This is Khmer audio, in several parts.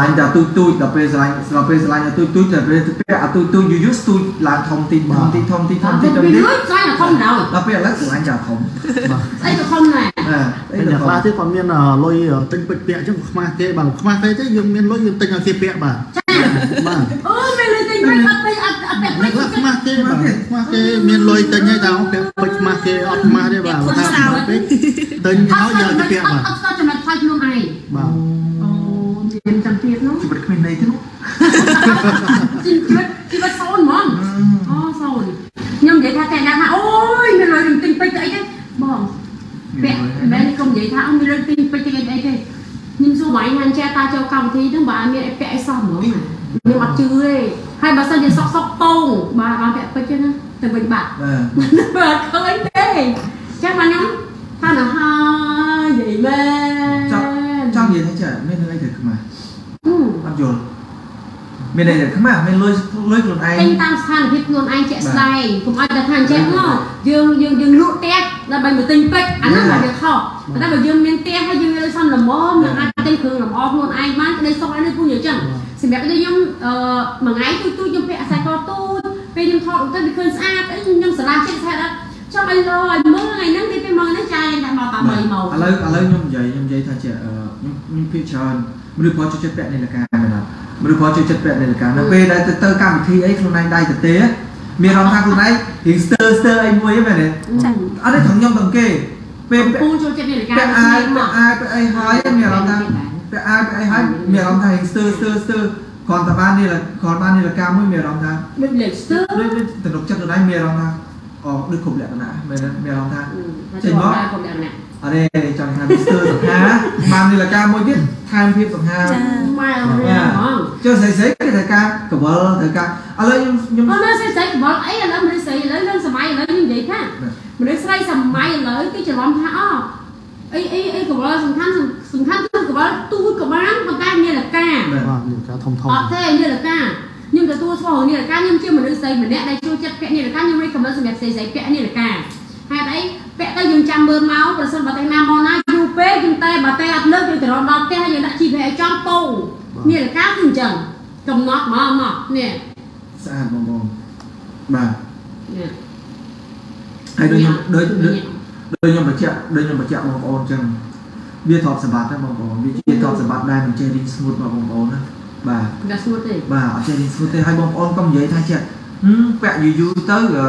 ឡាញ់តែទូចទូចដល់ពេលស្រឡាញ់ដល់ពេលស្រឡាញ់តែទូចទូចតែពេលទៅពាក់អាទូចទូចយូរយូរស្ទូចឡើងធំទីធំទីធំទីធំទីធំពីទីលុយស្អាយធំដល់ដល់ពេលឥឡូវស្រឡាញ់តែធំបាទស្អីក៏ធំដែរអើអីតែទៅអ្នកធំខ្លះទៀតគាត់មានលុយទិញពេជ្រពាក់អញ្ចឹងខ្មាស់គេបាទខ្មាស់គេទេយើងមានលុយយើងទិញឲ្យគេពាក់បាទចាបាទអូមានលុយទិញពេកអត់ពេកអត់អត់ពេកពេអ្នកកខ្លះខ្មាស់គេបាទខ្មាស់គេមានលុយទិញឲ្យតែពាក់ពេជ្រខ្មាស់គេអត់ខ្មាស់ទេបាទបើថាខ្មាស់ពេកទិញឲ្យយកទៅពាក់បាទអត់ស្គាល់ចំណុចខ្សោយខ្លួនឯងបាទ ជីវិតជីវិតសូនហ្មងអូសូនខ្ញុំនិយាយថាតែណាថាអូយមានលុយទិញពេកទៅអីទេបងពាក់មែនខ្ញុំនិយាយថាអត់មានលុយទិញពេកទៅអីទេខ្ញុំសួរបងថាចេះតាចូលកម្មវិធីហ្នឹងបើអត់មានអីពាក់អីសោះហ្មងខ្ញុំអត់ជឿទេហើយបើសិនជាសុកសុកពងបាទបានពាក់ពេកទេណាទៅវិញបាត់បាទបើឃើញទេចាំមកខ្ញុំថាទៅហើយនិយាយមែន ចង់ចង់និយាយថាចាមានន័យទៅខ្មាស់ អឺ អត់យល់ មានន័យទៅខ្មាស់មានលុយលុយខ្លួនឯងទិញតាមស្ថានភាពខ្លួនឯងជាក់ស្ដែងកុំឲ្យតែថាអញ្ចឹងមកយើងយើងយើងលក់ផ្ទះដើម្បីមកទិញពេជ្រអាហ្នឹងវាខុសតែបើយើងមានផ្ទះហើយយើងមានលុយសំល្មមយើងអាចទិញគ្រឿងលម្អខ្លួនឯងបានក្តីសុខឯនេះពូនិយាយអញ្ចឹងសម្រាប់ដូចខ្ញុំអឺមួយថ្ងៃទូចទូចខ្ញុំពាក់អាសាយកទូចពេលខ្ញុំថតទៅវាឃើញស្អាតអីខ្ញុំស្រឡាញ់ចិត្តស្អាតអត់ចង់ឲ្យលោឲ្យមើលថ្ងៃហ្នឹងទីពេលមកហ្នឹងចាយតែមកតាម3មកឥឡូវឥឡូវខ្ញុំនិយាយខ្ញុំនិយាយថាជាអឺខ្ញុំខ្ញុំភាគច្រើនមនុស្សព្រោះចូលចិត្តពាក់នាឡិកាមែនអត់ មនុស្សព្រោះចូលចិត្តពាក់នាឡិកានៅពេលដែលទៅទៅកម្មវិធីអីខ្លួនឯងដៃទៅទេមានអារម្មណ៍ថាខ្លួនឯងរៀងស្ទើស្ទើអីមួយហ្នឹងមែនទេចា៎អត់ទេទាំងខ្ញុំទាំងគេពេលពូពាក់ចូលចិត្តនាឡិកាពាក់អាយពាក់អាយពាក់អីហើយមានអារម្មណ៍ថាពាក់អាយពាក់អីហើយមានអារម្មណ៍ថារៀងស្ទើស្ទើស្ទើគ្រាន់តែបាននេះគ្រាន់បាននាឡិកាមួយមានអារម្មណ៍ថាដូចលេខស្ទើរដូចដូចទំនុកចិត្តខ្លួនឯងមានអារម្មណ៍ថា អូដូចគ្រប់លក្ខណៈមែនទេមានអារម្មណ៍ថាចេញមកដែរខ្ញុំដែរណាអរេចង់ថាមីស្ទ័រសង្ហាបាននាឡិកាមួយទៀតថែមភាពសង្ហាចាម៉ែរៀងហ្មងចុះស្អីស្អីគេត្រូវការកវលត្រូវការឥឡូវខ្ញុំខ្ញុំអត់នៅស្អីស្អីកបល់អីឥឡូវមនុស្សស្រីឥឡូវរឿងសម័យឥឡូវខ្ញុំនិយាយថាមនុស្សស្រីសម័យឥឡូវគេច្រឡំថាអូអីអីអីកបល់សំខាន់សំខាន់គឺកបល់ទូក៏បានប៉ុន្តែនាឡិកាបាទមានការធំធំអត់ទេនាឡិកា ខ្ញុំទទួលស្គាល់នាឡិកាខ្ញុំជាមនុស្សស្រីម្នាក់ដែលចូលចិត្តពាក់នាឡិកាខ្ញុំរៀបកំណត់សម្រាប់ស្រីស្រីពាក់នាឡិកាហេតុអីពាក់ទៅយើងចាំមើលមកប្រសិនបើតែណាមកណាយូរពេកយើងតែបើតែអត់លើកយើងទៅរកដល់ផ្ទះយើងដាក់ GPS ចំពងនាឡិកាគឺអញ្ចឹងកំណត់មកមកនេះស្អាតបងបងបាទនេះហើយដូចខ្ញុំដូចដូចដូចខ្ញុំបញ្ជាក់ដូចខ្ញុំបញ្ជាក់បងប្អូនអញ្ចឹងវាទ្រព្យសម្បត្តិណាបងប្អូនវាជាទ្រព្យសម្បត្តិដែលមិនចេះរីងស្ងួតមកបងប្អូនណា បាទមិនស្រួលទេបាទអត់ចេះរីងស្ងួតទេហើយបងប្អូនកុំនិយាយថាចេះហឹមពាក់យូរយូរទៅអឺ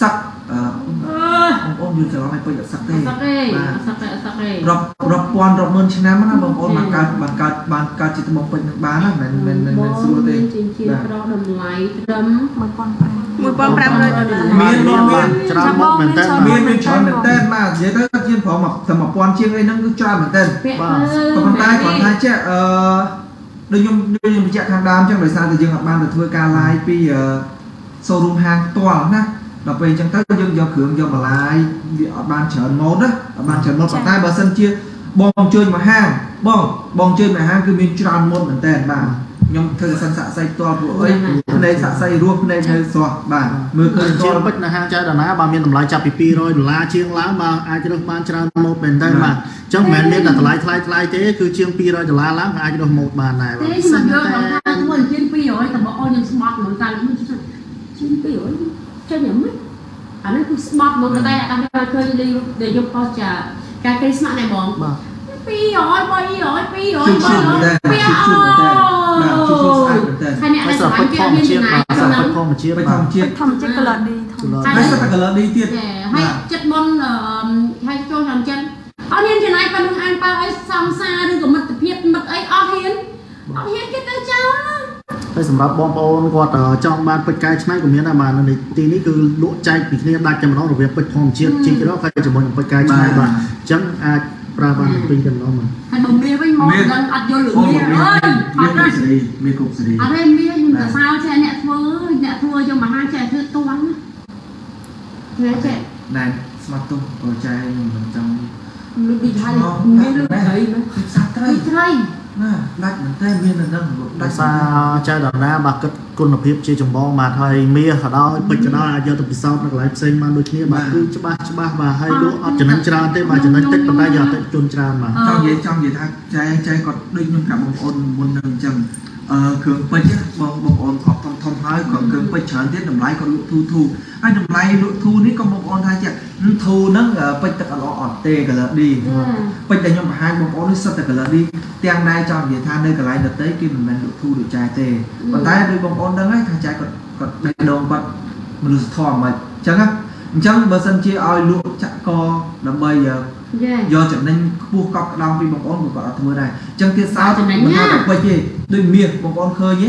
សឹកអឺអើយបងប្អូនយល់ច្រឡំឲ្យពេញអត់សឹកទេអត់សឹកទេបាទអត់សឹកទេអត់សឹកទេរាប់រាប់ពាន់រាប់ម៉ឺនឆ្នាំណាបងប្អូនបានកើតបានកើតបានកើតជាត្បូងពេជ្រនឹងបានណាមិនមិនមិនមិនស្រួលទេជាជាប្រោតម្លៃត្រឹម1500ដុល្លារមានមានមានច្រើនមកមែនតើមានមានច្រើនមែនតើបាទនិយាយទៅជាងប្រហែលតែ1000ជាងអីហ្នឹងគឺច្រើនមែនតើពាក់បាទក៏ប៉ុន្តែគាត់ថាចេះអឺ ដូចខ្ញុំដូចខ្ញុំបញ្ជាក់ខាងដើមអញ្ចឹងដោយសារតែយើងអត់បានទៅធ្វើការ live ពី showroom ហាងផ្ទាល់ណាដល់ពេលអញ្ចឹងទៅយើងយកគ្រឿងយកបន្លាយវាអត់បានច្រើនម៉ូតណាអត់បានច្រើនម៉ូតប៉ុន្តែបើសិនជាបងអញ្ជើញមកហាងបងបងអញ្ជើញមកហាងគឺមានច្រើនម៉ូតមែនតើបាទខ្ញុំធ្វើសិនសាក់សៃផ្ទាល់ព្រោះអីភ្នែកសាក់សៃរស់ភ្នែកនៅស្រស់បាទមើលឃើញផ្ជាទាល់ពេជ្រនៅហាងចៅដាណាបាទមានតម្លៃចាប់ពី200ដុល្លារជាងឡើងបាទអាចរើសបានច្រើនម៉ូតមែនតើបាទអញ្ចឹងមិនមែនមានតែតម្លៃថ្លៃថ្លៃទេគឺជាង200ដុល្លារឡើងក៏អាចរើសម៉ូតបានដែរបាទទេខ្ញុំយកបងថាធ្វើជាង200តែបងអូនខ្ញុំស្បត់ហ្មងតែខ្ញុំជាង200ចេញយ៉ាងម៉េចអានេះគឺស្បត់ហ្មងតែអត់ដល់ឃើញលីដែលខ្ញុំផុសចាការគេស្ម័គ្រណែបងបាទ200 300 200ជឿជឿមែនតើជឿជឿមែនតើបាទជឿជឿស្អាតមែនតើហើយអ្នកហើយដែលស្រាប់ស្រឡាញ់ពេជ្រគេធម្មមានជាតិចំណាយបាទស្រាប់ក្នុងពេជ្រធម្មជាតិបាទពេជ្រធម្មជាតិធម្មជាតិ color D ធម្មជាតិហើយសិតតែ color នេះទៀតចាហើយចិត្តមុនអឺហើយចូលតាមចិត្តអត់ហ៊ានចំណាយប៉ុណ្្នឹងអានបើអីសង្សារឬក៏មិត្តភាពមិត្តអីអត់ហ៊ានអត់ហ៊ានគេទៅចោលណា ហើយ សម្រាប់បងប្អូនគាត់អឺចង់បានពេជ្រកែច្នៃក៏មានដែរបាទនៅទីនេះគឺលក់ចែកពីគ្នាដាច់តែម្ដងរវាងពេជ្រធម្មជាតិជីករកហើយជាមួយនឹងពេជ្រកែច្នៃបាទអញ្ចឹងអាចប្រើបានទាំងពីរតែម្ដងបាទហើយបើមាសវិញមកដឹងអត់យល់រឿងអូមាសអើយអមានត់គ្រប់ណាសេរីមានគ្រប់សេរីអត់ទេមាសខ្ញុំទៅសើចេះអ្នកធ្វើអ្នកធ្វើយកមកហាចេះធ្វើតួងណាចេះណែស្មាត់ទុំអូចែខ្ញុំមិនចង់លុបពីហើយមានលុបត្រីណាសាត្រីត្រីត្រី ណាដាច់មែនតើមាននៅនឹងដាដោយច់សារចៅដណាបាទគិតគុណភាពជាចម្បងបាទហើយមាសក៏ដោយពេជ្រក៏ដោយអាចយកទៅពិសោធន៍នៅកន្លែងផ្សេងបានដូចគ្នាបាទគឺច្បាស់ច្បាស់បាទហើយលោកអត់ចំណេញច្រើនទេបាទចំណេញតិចប៉ុន្តែយកអតិថិជនច្រើនបាទចង់និយាយចង់និយាយថាចែចែគាត់ដូចខ្ញុំប្រាប់បងប្អូនមុននឹងអញ្ចឹង អឺគ្រឿងពេជ្របងបងប្អូនគាត់ធំធំហើយគាត់គ្រឿងពេជ្រច្រើនទៀតតម្លៃគាត់លក់ធូរធូរហើយតម្លៃលក់ធូរនេះក៏បងប្អូនថាចេះធូរហ្នឹងពេជ្រទឹកអត់ល្អអត់ទេ color D ពេជ្រដែលខ្ញុំបង្ហាញបងប្អូននេះសិតតែ color D ទាំងដែរចង់និយាយថានៅកន្លែងដទៃគេមិនមែនលក់ធូរដូចចែទេប៉ុន្តែដូចបងប្អូនដឹងហើយថាចែគាត់គាត់ដេកដងគាត់មនុស្សធម៌មិនអញ្ចឹងណាអញ្ចឹងបើសិនជាឲ្យលក់ចាក់កដើម្បី យេយកចំណេញខ្ពស់កប់ក្តោងពីបងប្អូនគាត់អត់ធ្វើដែរអញ្ចឹងទៀតសោតចំណេញមិនថាណាតែពេជ្រទេដូចមាសបងប្អូនឃើញទេ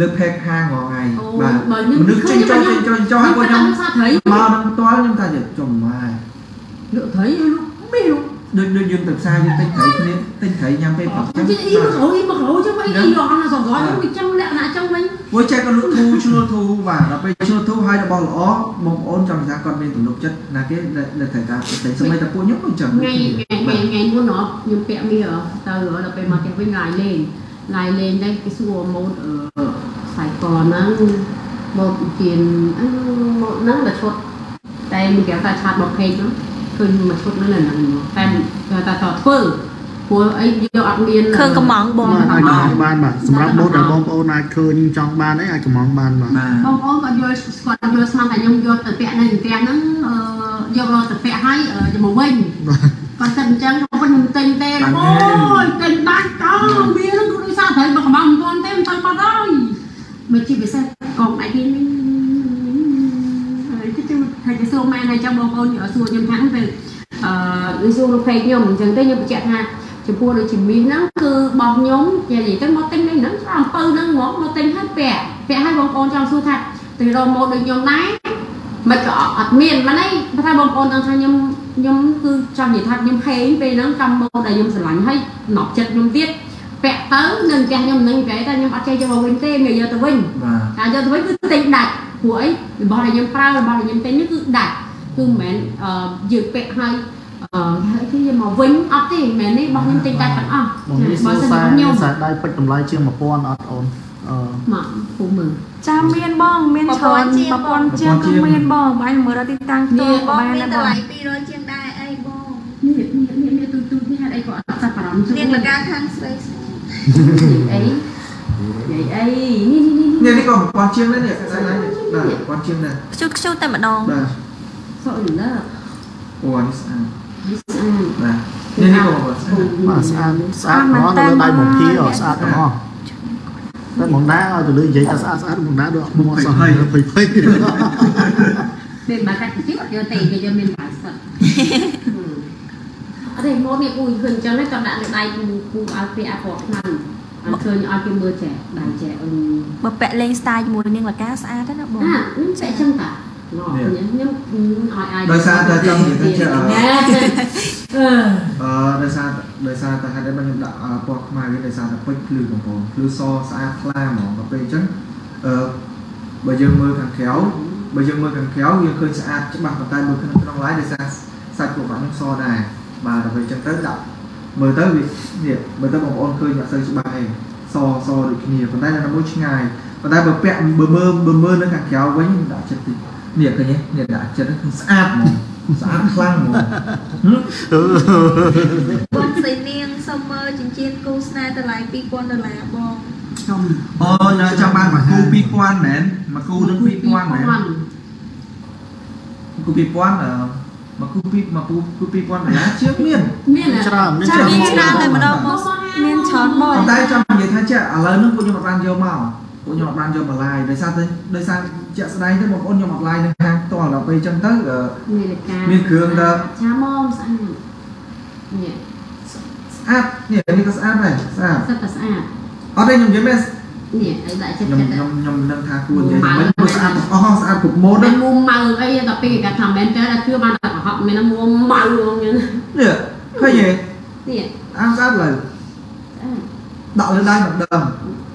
លើផេកហាងរាល់ថ្ងៃអូបាទបើខ្ញុំមនុស្សចេញចូលចេញចូលចេញចូលហើយគាត់ខ្ញុំខ្ញុំសាត្រីមកនឹងផ្ទាល់ខ្ញុំថាចំម៉ាយលក់ត្រីលក់មីលក់ដូចដូចយើងទៅផ្សារយើងទិញត្រីគ្នាទិញត្រីញ៉ាំពេលព្រឹកអញ្ចឹងជិះអ៊ីមកក្រោយមកក្រោយ ចឹងវិញអ៊ីយកអត់ណាសង្កត់វាចឹងលក្ខណៈចឹងវិញមួយចែកក៏លក់ធូរឈ្នួលធូរបាទដល់ពេលឈ្នួលធូរហើយរបស់ល្អបងប្អូនចង់ថាគាត់មានទំនុកចិត្តណាគេនៅត្រូវការទិញសម័យតែពួកខ្ញុំក៏អញ្ចឹងថ្ងៃថ្ងៃថ្ងៃមុនអត់ខ្ញុំពាក់មាសទៅដល់ពេលមកផ្ទះវិញឡាយលេងឡាយលេងដែរគេសួរម៉ូតខ្សែកហ្នឹងម៉ូតជាម៉ូតហ្នឹងតែឈុតតែមានគេថាឆាតមកពេកហ្នឹងឃើញមួយឈុតហ្នឹងហ្នឹងតែតែតធ្វើ ព្រោះអីយកអត់មានខឿងកំងបងបាទអាចកំងបានបាទសម្រាប់ម៉ូតដែលបងប្អូនអាចឃើញចង់បានអីអាចកំងបានបាទបាទបងប្អូនគាត់យល់គាត់យល់ស្មានតែខ្ញុំយកទៅពាក់នៅផ្ទះហ្នឹងយកមកទៅពាក់ឲ្យយកមកវិញគាត់តែអញ្ចឹងខ្ញុំខ្ញុំទិញទេអូយទិញដាច់តោវានឹងគឺដោយសារត្រូវមកកំងមិនទាន់ទេមិនទៅបាត់ហើយមកជាពិសេសកងដៃគេនេះហើយគឺថាគេសួរម៉ែហើយចាំបងប្អូនសួរខ្ញុំថាទៅអឺសួរលោកពេកខ្ញុំអញ្ចឹងទៅខ្ញុំបញ្ជាក់ថា ចំពោះដូចជាមីសហ្នឹងគឺរបស់ខ្ញុំនិយាយទៅមកទិញនេះហ្នឹងស្អាអំពៅហ្នឹងហ្មងមកទិញឲ្យពាក់ពាក់ឲ្យបងប្អូនចង់សួរថាទៅរកម៉ូតដូចខ្ញុំដែរមិនក៏អត់មានមិនអីព្រោះថាបងប្អូនដឹងថាខ្ញុំខ្ញុំគឺចង់និយាយថាខ្ញុំហេងពេលហ្នឹងកម្មម៉ូតដែលខ្ញុំស្រឡាញ់ឲ្យណប់ចិត្តខ្ញុំទៀតពាក់ទៅនឹងផ្ទះខ្ញុំនឹងប្រហែលតែខ្ញុំអត់ចេះយកមកវិញទេងាយយកទៅវិញបាទការយកទៅវិញគឺទិញដាច់ព្រោះអីរបស់ដែលខ្ញុំប្រើរបស់ដែលខ្ញុំទិញនេះគឺដាច់គឺមិនមែនអឺយើងពាក់ឲ្យ អឺហើយគឺយកមកវិញអត់ទេមិនមែននេះរបស់ខ្ញុំទិញដាច់ទាំងអស់បងនេះសួបើរសិនខ្សែជាខ្ញុំខ្សែដៃពេជ្រតម្លៃជាង1000អត់អូនអឺមកពុំមើលចាំមានបង មានច្រើនប្រព័ន្ធជាងគឺមានបងបាញ់មើលរកទីតាំងផ្ទាល់បងបានមានដែរបងតម្លៃ200ជាងដែរអីបងនេះនេះនេះនេះទូទូនេះហេតុអីក៏អត់ចាប់អារម្មណ៍នាងលកាខាងស្រីស្រីអីនិយាយអីនេះនេះនេះនេះនេះក៏ប៉ុនជាងដែរនេះស្អីដែរបាទប៉ុនជាងដែរខ្ជូតខ្ជូតតែម្ដងបាទសក់លើអូនេះស្អាតនេះ ស្អាតបាទនេះនេះក៏ស្អាតបាទស្អាតស្អាតហ្មងនៅលើដៃបំភីអត់ស្អាតទាំងអស់តែមកណាឲ្យទៅលើនិយាយថាស្អាតស្អាតមកណាដូចអត់មកសោះភ័យភ័យពេលបាកាត់តិចយកទេយកមានបាយសិតអត់ទេម៉ូតនេះអ៊ុយឃើញអញ្ចឹងហ្នឹងក៏ដាក់នៅដៃគូគូឲ្យពាក់អាពណ៌ខ្លាំងអត់ឃើញឲ្យគេមើលចេះដៃចេះអឺបើពាក់លេង style ជាមួយនាងលកាស្អាតទេណាបងអាខ្ញុំស្អីចឹងតា ខ្ញុំខ្ញុំឲ្យឲ្យដោយសារតែចង់និយាយថាណែអឺអឺដោយសារដោយសារតែហេតុអីបានខ្ញុំដាក់ពណ៌ខ្មៅនេះដោយសារតែពេជ្រភ្លឺបងប្អូនភ្លឺសស្អាតថ្លាហ្មងដល់ពេលអញ្ចឹងអឺបើយើងមើលខាងក្រៅបើយើងមើលខាងក្រៅយើងឃើញស្អាតច្បាស់ប៉ុន្តែមើលខាងក្នុងឡាយដោយសារសាច់ពួកគាត់នឹងសដែរបាទដល់ពេលអញ្ចឹងទៅដាក់មើលទៅវានេះមើលទៅបងប្អូនឃើញអត់សូវច្បាស់ទេសសដូចគ្នាប៉ុន្តែនៅមួយឆ្ងាយប៉ុន្តែបើពាក់បើមើលបើមើលនៅខាងក្រៅវិញដាក់ចិត្តតិច នេះឃើញទេនេះដាក់ចិត្តគឺស្អាតហ្មងស្អាតខ្លាំងហ្មងបងស្រីនាងសុំមើលចិញ្ចៀនគូស្នេហ៍តម្លៃ2000ដុល្លារបងចំអូនៅចង់បានមួយគូ2000មែនមួយគូនឹង2000មែនគូ2000អឺមួយគូ2មួយគូគូ2000ដុល្លារជាងមានមានច្រើនមានចាំច្រើនមានច្រើនតែម្ដងបងមានច្រើនបងប៉ុន្តែចង់និយាយថាចេះឥឡូវហ្នឹងពួកខ្ញុំអត់បានយកមកពួកខ្ញុំអត់បានយកមកឡាយដោយសារតែដោយសារ ជាក់ស្ដែងទៅបងប្អូនខ្ញុំអត់ឡាយនៅខាងផ្ទាល់ដល់ពេលអញ្ចឹងទៅអឺមានលកាមានគ្រឿងដល់ឆាម៉មស្អាតនេះស្អាតនេះនេះក៏ស្អាតដែរស្អាតសិតតែស្អាតអត់ទេខ្ញុំនិយាយមែននេះឲ្យដាក់ចិត្តខ្ញុំចិត្តខ្ញុំខ្ញុំនឹងថាគួរនិយាយមិនគួរស្អាតទាំងអស់ស្អាតគ្រប់ម៉ូដតែហ្នឹងមុំម៉ៅអីដល់ពេលគេកាត់ថាមែនតើជឿបានតែកុហកមានមុំម៉ៅហ្នឹងនេះនេះឃើញទេនេះអាស្អាតឡើយ ដាក់លើដៃម្ដង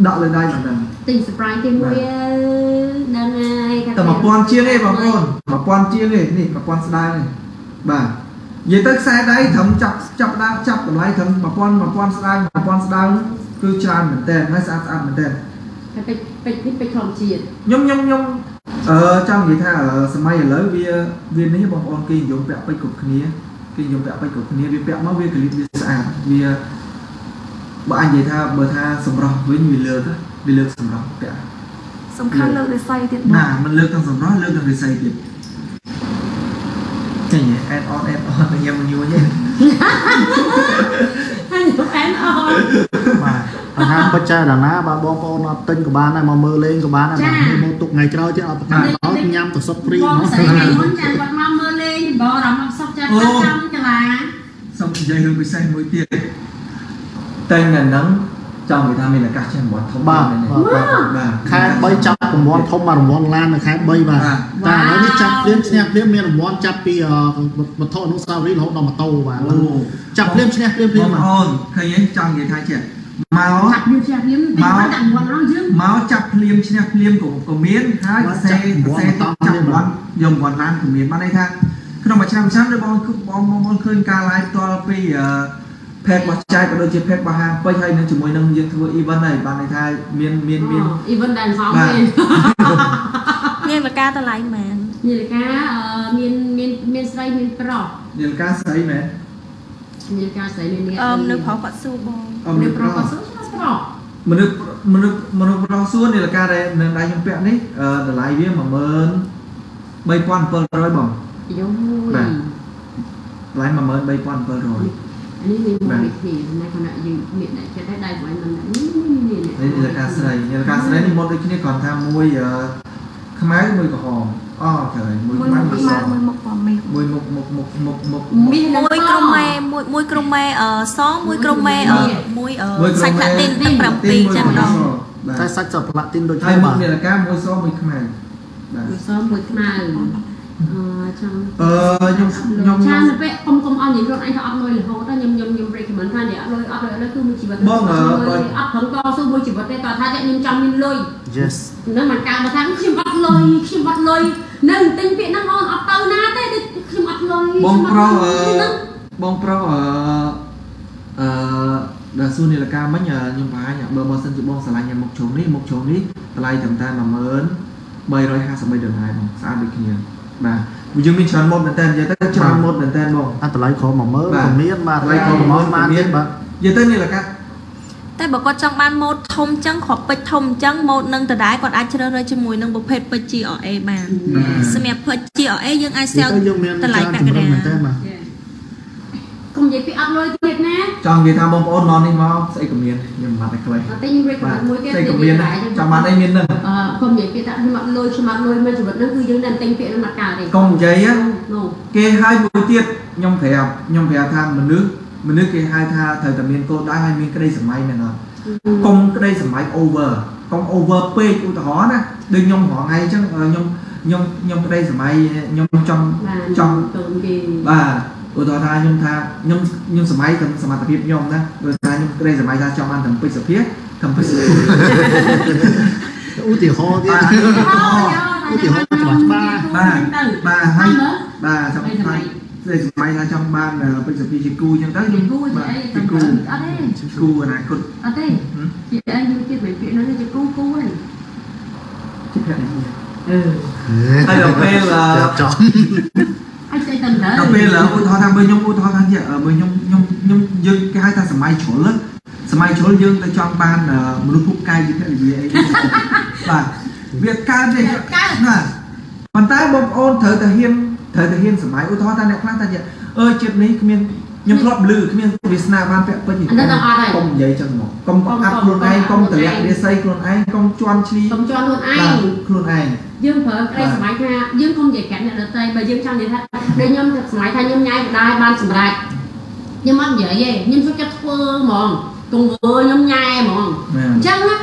ដាក់លើដៃម្ដងទិញ surprise ទីមួយដឹងហើយតែ1000ជាងទេបងប្អូន1000ជាងទេនេះ1000ស្ដើងទេបាទនិយាយទៅខ្សែដៃត្រឹមចាប់ចាប់ដើមចាប់តម្លៃត្រឹម1000 1000ស្ដើង1000ស្ដើងគឺច្រើនមែនតើហើយស្អាតស្អាតមែនតើហើយពេជ្រពេជ្រនេះពេជ្រខ្លងជាតិខ្ញុំខ្ញុំខ្ញុំអឺចង់និយាយថាអឺសម័យឥឡូវវាវានេះបងប្អូនគេនិយមពាក់ពេជ្រគ្រប់គ្នាគេនិយមពាក់ពេជ្រគ្រប់គ្នាវាពាក់មកវាកលិតវាស្អាតវា បើអញនិយាយថាបើថាសម្រស់វិញវាលើកវាលើកសម្រស់ពាក់សំខាន់លើករិស័យទៀតបងណាมันលើកទាំងសម្រស់លើកទាំងរិស័យទៀតចេញ add on add on ទៅញ៉ាំញួយទេហើយខ្ញុំអែនអត់បាទបញ្ហាបច្ចារណាបាទបងប្អូនអត់ទិញក៏បានដែរមកមើលលេងក៏បានដែរបាទនេះមកទុកថ្ងៃក្រោយទៀតអត់ប្រកាន់ដល់ញ៉ាំទៅសុទ្ធព្រីបងហ្មងស្រីថ្ងៃមុនចាំគាត់មកមើលលេងបងអារម្មណ៍អត់សុខចិត្តគាត់ចាំចលាសូមនិយាយរឿងពិសេសមួយទៀត តែនៅហ្នឹងចង់និយាយថាមានឱកាសចេះរង្វាន់ធំបាទមែនទេបាទបាទបាទខែ3ចាប់រង្វាន់ធំមករង្វាន់ឡាននៅខែ3បាទបាទតែឥឡូវនេះចាប់ភ្លាមឈ្នះភ្លាមមានរង្វាន់ចាប់ពីអឺវត្ថុអនុស្សាវរីយ៍រហូតដល់ម៉ូតូបាទអូចាប់ភ្លាមឈ្នះភ្លាមភ្លាបងមប្បាទអូនឃើញទេចង់និយាយថាចេះមកចាប់យើងជាយើងពេជ្រគាត់ដាក់គាត់រងយើងមកចាប់ភ្លាមឈ្នះភ្លាមក៏ក៏មានហើយសេសេចាប់ចាប់រង្វាន់យករង្វាន់ឡានក៏មានបានន័យថាក្នុងមួយឆ្នាំឆ្នាំដូចបងគឺបងបងបងឃើញការ live ផ្ទាល់ពីអឺ page របស់ចែកក៏ដូចជា page របស់ហាងពេជ្រហើយនឹងជាមួយនឹងយើងធ្វើ event ហើយបានន័យថាមានមានមានអ៊ីវ៉ាន់ដែលសងបាទមាននាងលកាតម្លៃមែននាឡិកាអឺមានមានមានស្រីមានប្រុសនាឡិកាស្រីមែននាឡិកាស្រីមានអ្នកអឺនៅប្រុសគាត់សួរបងអមនៅនេះប្ប្រុរុសសក៏សួរឆ្លាស់ប្រុសមនុស្សមនុស្សមនុស្សប្រុសសួរនាឡិកាដែលនៅដៃខ្ញុំពាក់នេះអឺតម្លៃវា13700បងយោបាទយតម្លៃ13700អា នេះមានមួយវិធីនៅខណៈយើងមានអ្នកចិត្តឲ្យដៃមួយមិននេះនេះនេះនេះនាឡិកាស្រីនាឡិកាស្រីនេះមកដូចគ្នាគ្រាន់ថាមួយអឺខ្មៅមួយក្រហមអូខេមួយមួយខ្មៅមុខមួយខ្មៅសមួយមុខបងមេឃមួយមុខមុខមុខមុខមុខមានមួយក្រុមមេមួយមួយក្រុមមេអឺសមួយក្រុមមេអឺមួយអឺសាច់ផ្លាទីនទី7ចាំម្ដងបាតែទសាច់សប្លាទីនដូចហើគ្នាយមុបាខទនាឡិកាមួយសមួយខ្មៅបាទមួយសមមួយខ្មៅ អឺចាំអឺខ្ញុំខ្ញុំចាំទៅពេលកុំកុំអស់និយាយខ្លួនឯងថាអត់លុយរហូតខ្ញុំខ្ញុំខ្ញុំ recommend ថានិយាយអត់លុយអត់លុយអត់លុយគឺមួយជីវិតអត់ប្រឹងតស៊ូមួយជីវិតទេតើថាខ្ញុំចង់មានលុយ Yes នឹងមិនកើតមកថាខ្ញុំអត់លុយខ្ញុំអត់លុយនឹងទិញពាក្យហ្នឹងអូនអត់ទៅណាទេខ្ញុំអត់លុយបងប្រុសអឺហ្នឹងបងប្រុសអឺអឺដល់សួរនាឡិកាមិញអឺខ្ញុំបង្ហាញបើបើសិនជាបងឆ្លាញ់មុខជ្រុងនេះមុខជ្រុងនេះតម្លៃត្រឹមតែ10353ដុល្លារបងស្អាតដូចគ្នា បាទយើងមានច្រើនម៉ូតមែនតើនិយាយទៅច្រើនម៉ូតមែនតើបងអត់តម្លៃក្រ10000បាទក៏មានបាទតម្លៃក្រក្រ10000 10000បានទៀតបាទនិយាយទៅនាឡិកាតែបើគាត់ចង់បានម៉ូតធំចឹងគ្រាប់ពេជ្រធំចឹងម៉ូតនឹងដដែលគាត់អាចជ្រើសរើសជាមួយនឹងប្រភេទពេជ្រ GRA បានសម្រាប់ពេជ្រ GRA យើងអាចនិយាយ sell ទៅយើងមានតម្លៃច្រើនពាក់ជំកណ្រឿនដាមែនលតើបាទ កុំនិយាយពីអត់លុយទៀតណាចង់និយាយថាបងប្អូនមកនេះមកស្អីក៏មានខ្ញុំមិនបាត់តែខ្លីអត់ទេខ្ញុំបាទ recommend មួយទៀតស្អីក៏មានដែរចង់បានអីមាននឹងអឺកុំនិយាយពីថាខ្ញុំអត់លុយខ្ញុំអត់លុយមិនជីវិតហ្នឹងគឺយើងតែទិញពាក្យហ្នឹងមកកើតទេកុំនិយាយណានោះគេហៅមួយទៀតខ្ញុំប្រាប់ខ្ញុំប្រាប់ថាមនុស្សមនុស្សគេហៅថាត្រូវតែមានគោលដៅហើយមានក្តីសម័យហ្នឹងអត់កុំក្តីសម័យ over កុំ over ពេកឧទាហរណ៍ណាដូចខ្ញុំរងថ្ងៃអញ្ចឹងខ្ញុំខ្ញុំខ្ញុំក្តីសម័យខ្ញុំចង់បានចង់ទៅគេបាទ ឧទាហរណ៍ថាខ្ញុំថាខ្ញុំខ្ញុំសម័យទាំងសមត្ថភាពខ្ញុំណាដោយសារខ្ញុំក្តីសម័យថាចង់បានទាំងពេជ្រសភាទាំងពេជ្រសភាឧទាហរណ៍ទៀតឧទាហរណ៍ច្បាស់ច្បាស់បាទបាទហើហើយយមើលបាទចង់ក្តីសម័ថាយក្តីសម័យថាចង់បានពេជ្រសភាជាគូអញ្ចឹងទៅជាខ្ញុំគូជាបាទអីជាគូអត់ទេគូអនាគតអត់ទេជាអីយើងទៀតមិនពាក្យហ្នឹងជាគូគូហ្នឹងជាភក្តិនេះអឺហើយដល់ពេលអឺចាប់ចំអាចស្អីទៅទៅ ដល់ពេលឧទាហរណ៍ថាបើខ្ញុំឧទាហរណ៍ថាជាបើខ្ញុំខ្ញុំខ្ញុំយើងគេហៅថាសម័យជ្រុលសម័យជ្រុលយើងទៅចង់បានមនុស្សភពកាយជាភរិយាអីបាទវាកើតទេណាប៉ុន្តែបងប្អូនត្រូវតែហ៊ានត្រូវតែហ៊ានសម័យឧទាហរណ៍ថាអ្នកខ្លះថាជាអើចិត្តនេះគ្មាន ខ្ញុំធ្លាប់លឺគ្មានវាសនាបានពាក់ពេជ្រនេះកុំនិយាយចឹងមកកុំអាប់ខ្លួនឯងកុំតម្លាក់រាសីខ្លួនឯងកុំជន់ឈ្លីកុំជន់ខ្លួនឯបាទងខ្លួនឯងយើងប្រើក្តីសម័យថាយើងកុំនិយាយកាត់អ្នកដទៃបើយើងចង់និយាយថាដូចខ្ញុំសម័យថាខ្ញុំញ៉ាយបដាយបានសម្រេចខ្ញុំអត់និយាយទេខ្ញុំសុខចិត្តធ្វើហ្មងទង្វើខ្ញុំញ៉ែហ្មងមែនអញ្ចឹងណា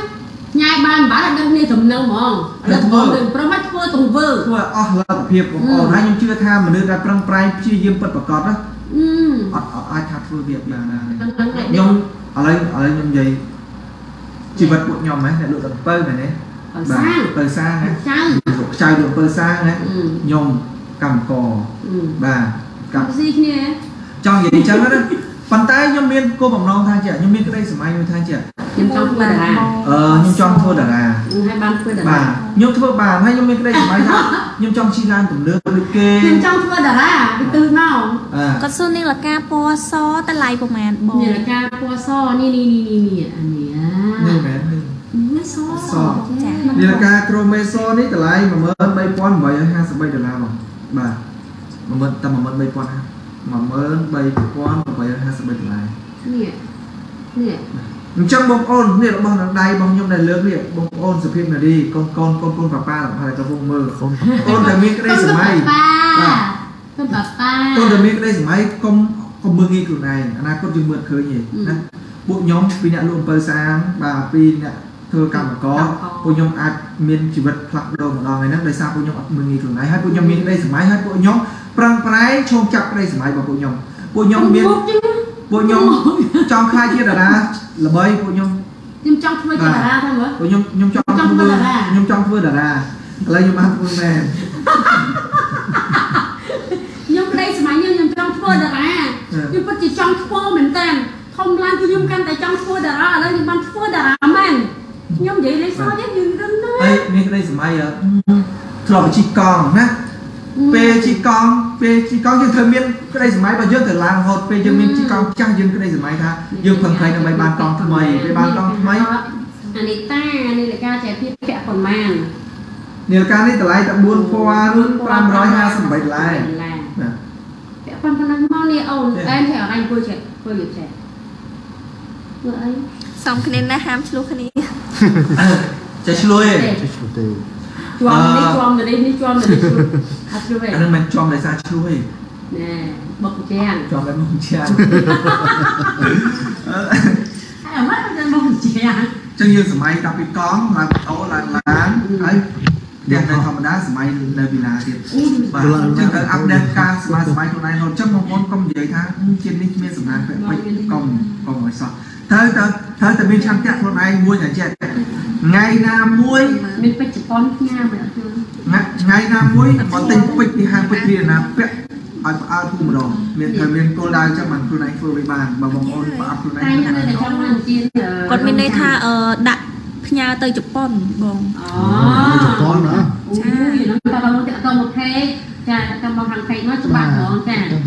ញ៉ាយបានបានអត់ដឹងគ្នាទំនឹងហ្មងឥឡូវធ្វើនឹងប្រមាថធ្វើទង្វើធ្វើឲ្យអស់លទ្ធភាពបងប្អូនហើយខ្ញុំជឿថាមនុស្សដែលប្រឹងប្រែងព្យាយាមពិតប្រាកដណា អឺអត់អត់អាចថាធ្វើវាបានណាដឹងដឹងតែខ្ញុំឥឡូវឥឡូវខ្ញុំនិយាយជីវិតពួកខ្ញុំហ៎អ្នកលក់ទឹកពៅមែនទេសាងទៅសាងហ៎ចៅខ្ចៅលក់ពៅសាងហ៎អឺខ្ញុំកម្មករអឺបាទកាកាប់ប់ស៊ីគ្នាចង់និយាយអញ្ចឹងណាប៉ុន្តែខ្ញុំមានគោលបំណងថាជាខ្ញុំមានក្តីសម័យមួយថាជាខ្ញុំចង់ធ្វើតារាអឺខ្ញុំចង់ធ្វើតារាហើយបានធ្វើតារាបាទខ្ញុំធ្វើបានហើយខ្ញុំមានក្តីស្រមៃថា ខ្ញុំចង់ជិះឡានទំនើបដូចគេខ្ញុំចង់ធ្វើតារាពីទិសមកអឺគាត់សួរនាងលកាពណ៌សតម្លៃប្រហែលបងនេះរកាពណ៌សនេះនេះនេះនេះនេះអានេះនេះមែននេះនេះសសនាឡិកាក្រូមេសូនេះតម្លៃ13853ដុល្លារបងបាទ10000តែ13000 13853ដុល្លារនេះនេះ អញ្ចឹងបងប្អូននេះរបស់នៅដៃរបស់ខ្ញុំដែលលើកនេះបងប្អូនសុភាពនារីកូនកូនកូនកូនប៉ាប៉ារបស់តែកំពុងមើលកូនអូនតែមានក្តីសម័យបាទកូនប៉ាប៉ាកូនតែមានក្តីសម័យកុំកុំមើងងាយខ្លួនឯងអនាគតយើងមើលឃើញទេណាពួកខ្ញុំពីអ្នកលក់អំពើសាងបាទពីអ្នកធ្វើកម្មករពួកខ្ញុំអាចមានជីវិតផ្លាស់ប្ដូរម្ដងហើយហ្នឹងដោយសារពួកខ្ញុំអត់មើងងាយខ្លួនឯងហើយពួកខ្ញុំមានក្តីសម័យហើយពួកខ្ញុំប្រឹងប្រែងឈោងចាប់ក្តីសម័យរបស់ពួកខ្ញុំពួកខ្ញុំមាន ពួកខ្ញុំចង់ខ្លាចជាតារាល្បីពួកខ្ញុំខ្ញុំចង់ធ្វើជាតារាថាមើលពួកខ្ញុំខ្ញុំចង់ចង់ធ្វើតារាខ្ញុំចង់ធ្វើតារាឥឡូវខ្ញុំបានធ្វើមែនខ្ញុំក្តីសម័យខ្ញុំខ្ញុំចង់ធ្វើតារាខ្ញុំពិតជាចង់ធ្វើមែនតើធំឡើងគឺខ្ញុំកាន់តែចង់ធ្វើតារាឥឡូវខ្ញុំបានធ្វើតារាមែនខ្ញុំនិយាយលេខសោះយើងយើងដឹងណាហើយមានក្តីសម័យអឺធ្លាប់ជិះកង់ណា ពេលជិះកង់ពេលជិះកង់យើងត្រូវមានក្តីសម័យរបស់យើងទៅឡើងរហូតពេលយើងមានជិះកង់ចាស់យើងក្តីសម័យថាយើងពឹងផ្លែដើម្បីបានកង់ថ្មីពេលបានកង់ថ្មីអានេះតាអានេះលេខាចេះភាពពាក់ប៉ុន្មាននាឡិកានេះតម្លៃតែ4558ដុល្លារណាពាក់ប៉ុណ្ណឹងមកនេះអូនអែនចេះអត់អញអង្គុយចេះអង្គុយវាចេះមើលអីសំគ្នាណាស់ហាមឆ្លោះគ្នាចេះឆ្លួយឯងចេះឆ្លុះទេ ជាប់នេះជាប់ទៅនេះនេះជាប់ទៅនេះអត់ជួយទេអានឹងមិនចំដោយសារឆ្លួយណែបុកជាងចំតែមកជាងអើមកតែបុកជាងចឹងយើងសម័យតាពីកង់ឡើងអូឡើងឡានហើយដែលតែធម្មតាសម័យនៅវិឡាទៀតអូបាទអញ្ចឹងទៅអាប់ដេតការស្មារតីខ្លួនឯងរត់ចឹងបងប្អូនកុំនិយាយថាជាតិនេះគ្មានសំណាងពេកពេកកុំកុំឲ្យសោះត្រូវទៅ ត្រូវតែមានឆន្ទៈខ្លួនឯងមួយតែចេះថ្ងៃណាមួយមានពេជ្រជប៉ុនផ្ញើមកអត់ជួយថ្ងៃណាមួយបើទិញពេជ្រពីហាងពេជ្រពីណាពាក់ឲ្យផ្អើលទូម្ដងមានត្រូវមានគោលដៅចឹងបានខ្លួនឯងធ្វើវាបានបើបងប្អូនប្រអប់ខ្លួនឯតែងខ្ញុំនៅតែចង់បានជាគាត់មានន័យថាអឺដាក់ផ្ញើទៅជប៉ុនបងអូជប៉ុនណាអូយនឹងតើបងតាក់តងមកខេ ចាតាក់បងខាងខេមកច្បាស់ហ្មងចាឲ្យឲ្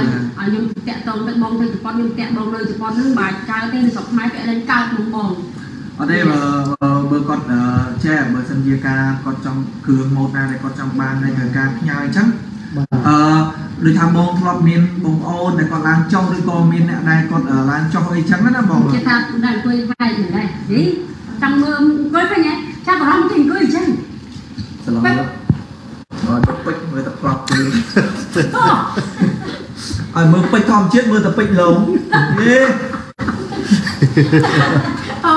យខ្ញុំតាក់តងទៅបងទៅជប៉ុនខ្ញុំតាក់បងនៅជប៉ុននឹងបាច់កើតទេនៅស្រុកខ្មែរពាក់លេងកើតមកបងអត់ទេបើបើគាត់ចេះបើសិនជាការគាត់ចង់គ្រឿងម៉ូតណាដែលគាត់ចង់បានហើយត្រូវការផ្ញើអញ្ចឹងបាទអឺដូចថាបងធ្លាប់មានបងប្អូនដែលគាត់ឡើងចុះឬក៏មានអ្នកដែលគាត់ឡើងចុះអីចឹងណាបងគេថាដែរអង្គុយហើយមិនដែរហីចង់មើលអង្គុយឃើញទេចាប់អារម្មណ៍ទៅអង្គុយអញ្ចឹង ស្លោអត់ពេជ្រមើលតែផ្លប់ទៅឲ្យមើលពេជ្រ ធម្មជាតិមើលតែពេជ្រឡងយេអូ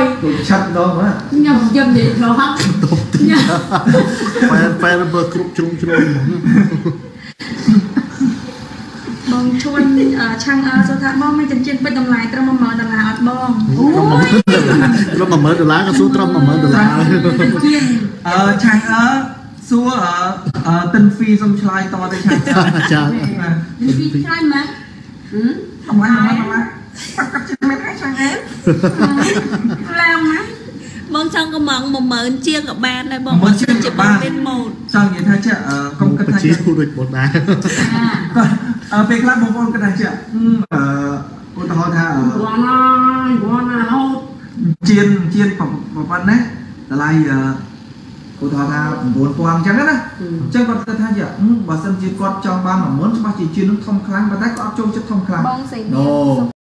យគាត់ឆាត់ដងណាខ្ញុំយកនិយាយចូលហត់ខ្ញុំប៉ែនប៉ែនបើគ្រប់ជ្រុងជ្រោយហ្មងបងជួនអឺឆាំងអើសួរថាបងមានចិញ្ចៀនពេជ្រតម្លៃត្រឹម10000ដុល្លារអត់បងអូយត្រឹម10000ដុល្លារក៏សួរត្រឹម10000ដុល្លារជាងអឺឆាំងអើសួរអឺតិនហ្វីសុំឆ្លើយតទៅឆាំងអើចា នេះពីឆ្លៃមកហឹមអមអមអមបាត់កាត់ចិត្តមែនហើយឆាំងអើឡើងមកបងចង់កំង10000ជាងក៏បានដែរបង10000ជាងក៏បានមានម៉ូតចង់និយាយថាចេះអឺកុំគិតបថាជាចេះគូដូចបងដែរអាអឺពេលខ្លះបងប្អូនគិតថាចេះអឺឧទាហរណ៍ថាអឺវ៉ាណាវ៉ាណាហូតជានជានប៉ុណ្ណេះតម្លៃអឺ ឧទាហរណ៍ថា9000អញ្ចឹងណាអញ្ចឹងគាត់គិតថាយ៉ាបើសិនជាគាត់ចង់បាន10000ច្បាស់ជាជានឹងធំខ្លាំងប៉ុន្តែគាត់អត់ចូលចិត្តធំខ្លាំងបងសេណូ